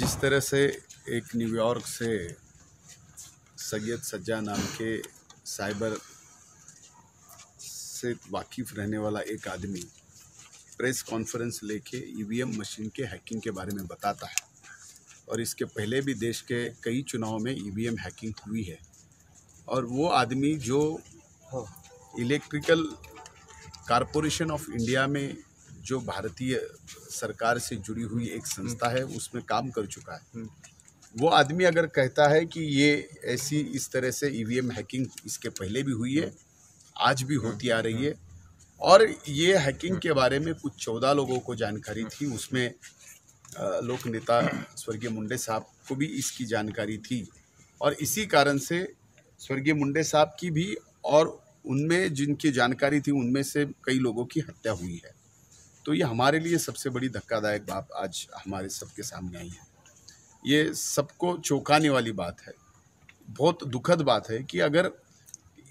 जिस तरह से एक न्यूयॉर्क से सैयद सज्जा नाम के साइबर से वाकिफ़ रहने वाला एक आदमी प्रेस कॉन्फ्रेंस लेके ईवीएम मशीन के हैकिंग के बारे में बताता है। और इसके पहले भी देश के कई चुनाव में ईवीएम हैकिंग हुई है। और वो आदमी जो इलेक्ट्रिकल कारपोरेशन ऑफ़ इंडिया में जो भारतीय सरकार से जुड़ी हुई एक संस्था है उसमें काम कर चुका है। वो आदमी अगर कहता है कि ये ऐसी इस तरह से ईवीएम हैकिंग इसके पहले भी हुई है आज भी होती आ रही है और ये हैकिंग के बारे में कुछ चौदह लोगों को जानकारी थी उसमें लोक नेता स्वर्गीय मुंडे साहब को भी इसकी जानकारी थी और इसी कारण से स्वर्गीय मुंडे साहब की भी और उनमें जिनकी जानकारी थी उनमें से कई लोगों की हत्या हुई है। तो ये हमारे लिए सबसे बड़ी धक्कादायक बात आज हमारे सबके सामने आई है। ये सबको चौंकाने वाली बात है। बहुत दुखद बात है कि अगर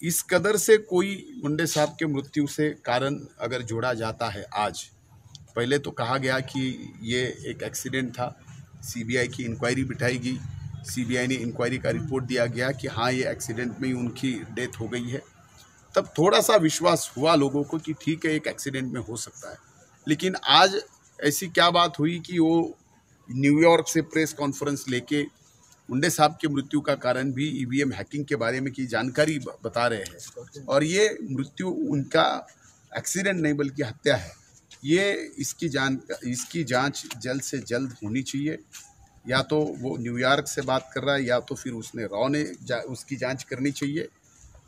इस कदर से कोई मुंडे साहब के मृत्यु से कारण अगर जोड़ा जाता है आज, पहले तो कहा गया कि ये एक एक्सीडेंट था, सीबीआई की इंक्वायरी बिठाई गई। सीबीआई ने इंक्वायरी का रिपोर्ट दिया गया कि हाँ ये एक्सीडेंट में ही उनकी डेथ हो गई है। तब थोड़ा सा विश्वास हुआ लोगों को कि ठीक है, एक एक्सीडेंट में हो सकता है। लेकिन आज ऐसी क्या बात हुई कि वो न्यूयॉर्क से प्रेस कॉन्फ्रेंस लेके मुंडे साहब की मृत्यु का कारण भी ईवीएम हैकिंग के बारे में की जानकारी बता रहे हैं। और ये मृत्यु उनका एक्सीडेंट नहीं बल्कि हत्या है। ये इसकी जान इसकी जाँच जल्द से जल्द होनी चाहिए। या तो वो न्यूयॉर्क से बात कर रहा है या तो फिर उसने रॉ ने जा, उसकी जाँच करनी चाहिए।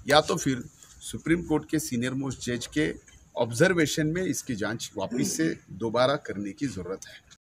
या तो फिर सुप्रीम कोर्ट के सीनियर मोस्ट जज के ऑब्जर्वेशन में इसकी जाँच वापस से दोबारा करने की ज़रूरत है।